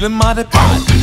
Million mighty pod.